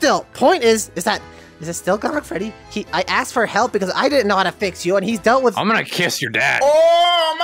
Still, point is, is that is it still Gone Freddy? He, I asked for help because I didn't know how to fix you, and he's dealt with. I'm gonna kiss your dad. Oh!